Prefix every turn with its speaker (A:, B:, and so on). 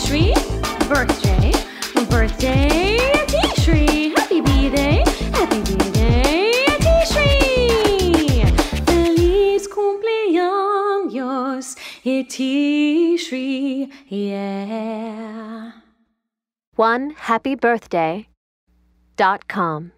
A: Happy Birthday. Birthday, T-Shri. Happy B-Day. Happy B-Day, Feliz cumpleaños, T-Shri. Yeah.
B: One happy birthday dot com.